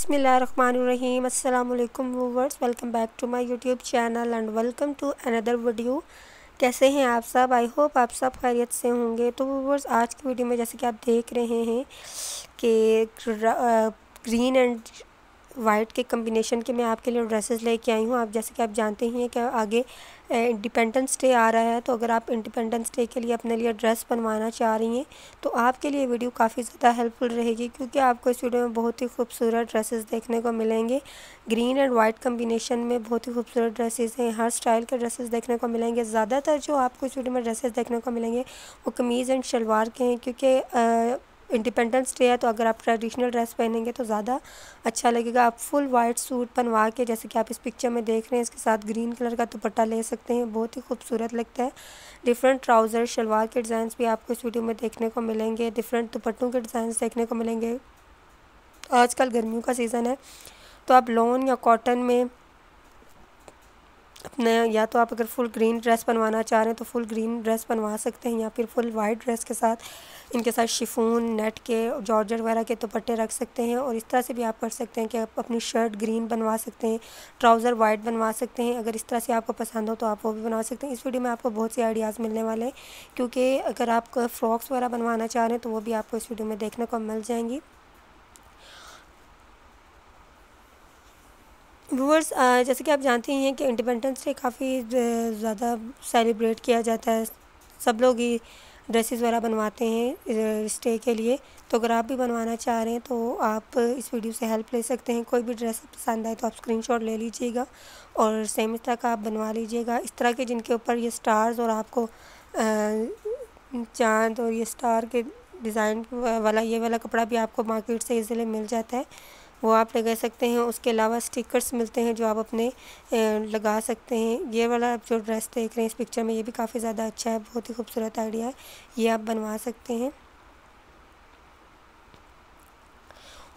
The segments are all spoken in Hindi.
बसमिलीम Allam viewers welcome back to my YouTube channel and welcome to another video. कैसे हैं आप सब? आई होप आप सब खैरियत से होंगे। तो वूवर्स आज की वीडियो में जैसे कि आप देख रहे हैं कि ग्रीन एंड वाइट के कम्बिनेशन के मैं आपके लिए ड्रेसेस लेके आई हूँ। आप जैसे कि आप जानते ही हैं कि आगे इंडिपेंडेंस डे आ रहा है तो अगर आप इंडिपेंडेंस डे के लिए अपने लिए ड्रेस बनवाना चाह रही हैं तो आपके लिए वीडियो काफ़ी ज़्यादा हेल्पफुल रहेगी, क्योंकि आपको इस वीडियो में बहुत ही खूबसूरत ड्रेसेस देखने को मिलेंगे। ग्रीन एंड वाइट कम्बिनेशन में बहुत ही खूबसूरत ड्रेसेस हैं, हर स्टाइल के ड्रेसेस देखने को मिलेंगे। ज़्यादातर जो आपको इस वीडियो में ड्रेसेस देखने को मिलेंगे, वो कमीज़ एंड शलवार के हैं, क्योंकि इंडिपेंडेंस डे है तो अगर आप ट्रेडिशनल ड्रेस पहनेंगे तो ज़्यादा अच्छा लगेगा। आप फुल वाइट सूट बनवा के, जैसे कि आप इस पिक्चर में देख रहे हैं, इसके साथ ग्रीन कलर का दुपट्टा ले सकते हैं। बहुत ही खूबसूरत लगता है। डिफरेंट ट्राउज़र शलवार के डिज़ाइन भी आपको इस वीडियो में देखने को मिलेंगे। डिफरेंट दुपट्टों के डिज़ाइन देखने को मिलेंगे। आजकल गर्मियों का सीज़न है तो आप लॉन या कॉटन में अपने, या तो आप अगर फुल ग्रीन ड्रेस बनवाना चाह रहे हैं तो फुल ग्रीन ड्रेस बनवा सकते हैं, या फिर फुल वाइट ड्रेस के साथ, इनके साथ शिफोन नेट के जॉर्जर वगैरह के दुपट्टे रख सकते हैं, और इस तरह से भी आप कर सकते हैं कि आप अपनी शर्ट ग्रीन बनवा सकते हैं ट्राउज़र वाइट बनवा सकते हैं, अगर इस तरह से आपको पसंद हो तो आप वो भी बनवा सकते हैं। इस वीडियो में आपको बहुत से आइडियाज़ मिलने वाले हैं, क्योंकि अगर आप फ्रॉक्स वगैरह बनवाना चाह रहे हैं तो वो भी आपको इस वीडियो में देखने को मिल जाएँगी। व्यूअर्स जैसे कि आप जानते हैं कि इंडिपेंडेंस डे काफ़ी ज़्यादा सेलिब्रेट किया जाता है। सब लोग ही ड्रेसेस वगैरह बनवाते हैं स्टे के लिए। तो अगर आप भी बनवाना चाह रहे हैं तो आप इस वीडियो से हेल्प ले सकते हैं। कोई भी ड्रेस पसंद आए तो आप स्क्रीनशॉट ले लीजिएगा और सेम इस तरह का आप बनवा लीजिएगा। इस तरह के जिनके ऊपर ये स्टार्स और आपको चाँद और ये स्टार के डिज़ाइन वाला, ये वाला कपड़ा भी आपको मार्केट से इजीली मिल जाता है। वो आप लगा सकते हैं। उसके अलावा स्टिकर्स मिलते हैं जो आप अपने लगा सकते हैं। ये वाला आप जो ड्रेस देख रहे हैं इस पिक्चर में, ये भी काफ़ी ज़्यादा अच्छा है, बहुत ही खूबसूरत आइडिया है। ये आप बनवा सकते हैं।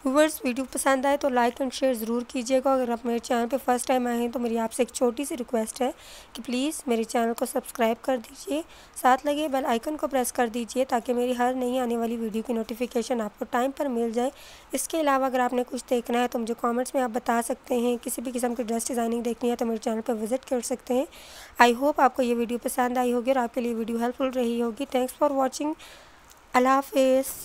व्यूवर्स, वीडियो पसंद आए तो लाइक एंड शेयर ज़रूर कीजिएगा। अगर आप मेरे चैनल पे फ़र्स्ट टाइम आए हैं तो मेरी आपसे एक छोटी सी रिक्वेस्ट है कि प्लीज़ मेरे चैनल को सब्सक्राइब कर दीजिए। साथ लगे बेल आइकन को प्रेस कर दीजिए ताकि मेरी हर नई आने वाली वीडियो की नोटिफिकेशन आपको टाइम पर मिल जाए। इसके अलावा अगर आपने कुछ देखना है तो मुझे कॉमेंट्स में आप बता सकते हैं। किसी भी किस्म की ड्रेस डिज़ाइनिंग देखनी है तो मेरे चैनल पर विज़िट कर सकते हैं। आई होप आपको ये वीडियो पसंद आई होगी और आपके लिए वीडियो हेल्पफुल रही होगी। Thanks for watching. अल्लाह हाफिज़।